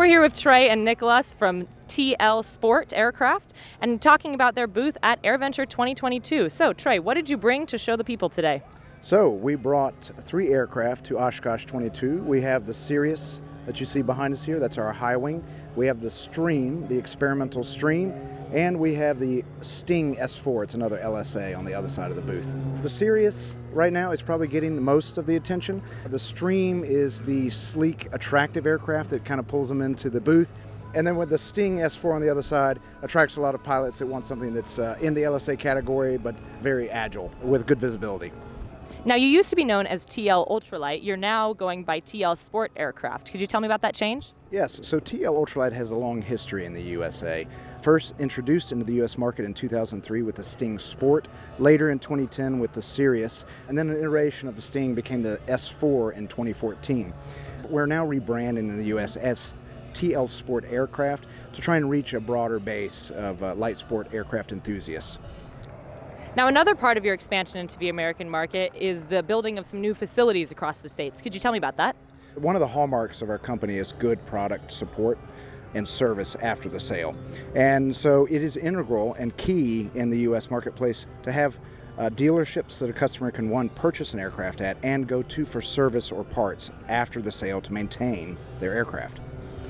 We're here with Trey and Nicholas from TL Sport Aircraft and talking about their booth at AirVenture 2022. So, Trey, what did you bring to show the people today? So, we brought three aircraft to Oshkosh 22. We have the Sirius that you see behind us here, that's our high wing. We have the Stream, the experimental Stream, and we have the Sting S4, it's another LSA on the other side of the booth. The Sirius right now is probably getting most of the attention. The Stream is the sleek, attractive aircraft that kind of pulls them into the booth. And then with the Sting S4 on the other side, attracts a lot of pilots that want something that's uh, in the LSA category but very agile with good visibility. Now, you used to be known as TL Ultralight. You're now going by TL Sport Aircraft. Could you tell me about that change? Yes, so TL Ultralight has a long history in the USA. First introduced into the US market in 2003 with the Sting Sport, later in 2010 with the Sirius, and then an iteration of the Sting became the S4 in 2014. We're now rebranding in the US as TL Sport Aircraft to try and reach a broader base of uh, light sport aircraft enthusiasts. Now, another part of your expansion into the American market is the building of some new facilities across the states. Could you tell me about that? One of the hallmarks of our company is good product support and service after the sale. And so it is integral and key in the U.S. marketplace to have uh, dealerships that a customer can one purchase an aircraft at and go to for service or parts after the sale to maintain their aircraft.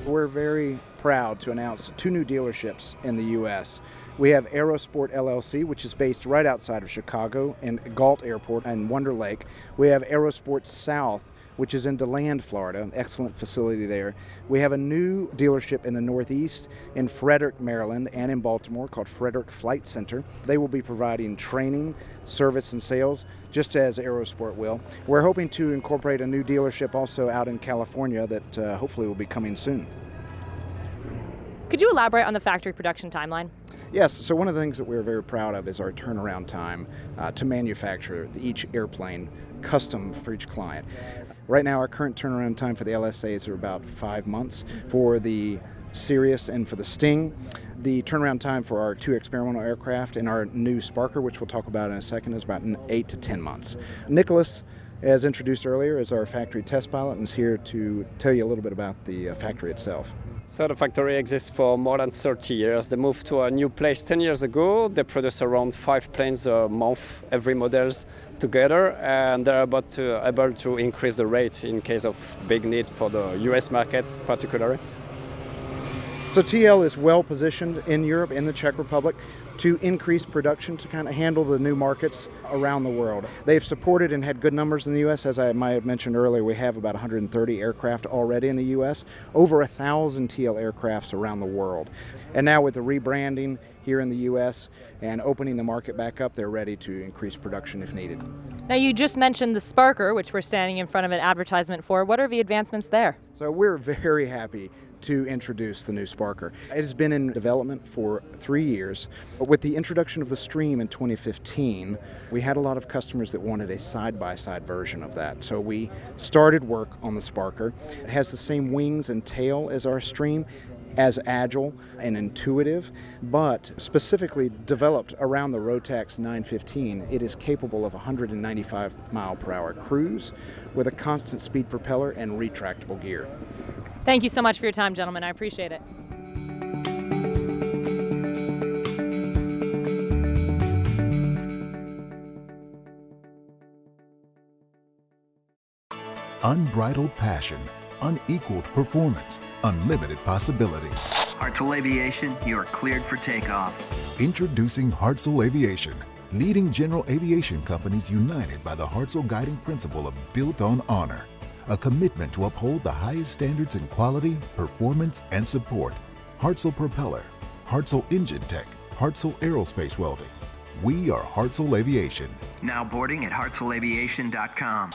We're very proud to announce two new dealerships in the U.S. We have Aerosport LLC, which is based right outside of Chicago in Galt Airport and Wonder Lake. We have Aerosport South, which is in DeLand, Florida, excellent facility there. We have a new dealership in the Northeast, in Frederick, Maryland, and in Baltimore called Frederick Flight Center. They will be providing training, service, and sales, just as Aerosport will. We're hoping to incorporate a new dealership also out in California that uh, hopefully will be coming soon. Could you elaborate on the factory production timeline? Yes, so one of the things that we're very proud of is our turnaround time uh, to manufacture each airplane custom for each client. Right now, our current turnaround time for the LSAs are about five months. For the Sirius and for the Sting, the turnaround time for our two experimental aircraft and our new Sparker, which we'll talk about in a second, is about eight to ten months. Nicholas, as introduced earlier, is our factory test pilot and is here to tell you a little bit about the uh, factory itself. So the factory exists for more than 30 years. They moved to a new place 10 years ago. They produce around five planes a month, every models together, and they're about to, able to increase the rate in case of big need for the US market particularly. So TL is well positioned in Europe, in the Czech Republic, to increase production to kind of handle the new markets around the world. They've supported and had good numbers in the U.S. As I might have mentioned earlier, we have about 130 aircraft already in the U.S., over a thousand TL aircrafts around the world. And now with the rebranding here in the U.S. and opening the market back up, they're ready to increase production if needed. Now, you just mentioned the Sparker, which we're standing in front of an advertisement for. What are the advancements there? So we're very happy to introduce the new Sparker. It has been in development for three years. With the introduction of the Stream in 2015, we had a lot of customers that wanted a side-by-side version of that. So we started work on the Sparker. It has the same wings and tail as our Stream, as agile and intuitive, but specifically developed around the Rotax 915. It is capable of 195 mile per hour cruise with a constant speed propeller and retractable gear. Thank you so much for your time, gentlemen. I appreciate it. Unbridled passion, unequaled performance, unlimited possibilities. Hartzell Aviation, you are cleared for takeoff. Introducing Hartzell Aviation, leading general aviation companies united by the Hartzell guiding principle of built on honor a commitment to uphold the highest standards in quality, performance, and support. Hartzell Propeller, Hartzell Engine Tech, Hartzell Aerospace Welding. We are Hartzell Aviation. Now boarding at hartzellaviation.com.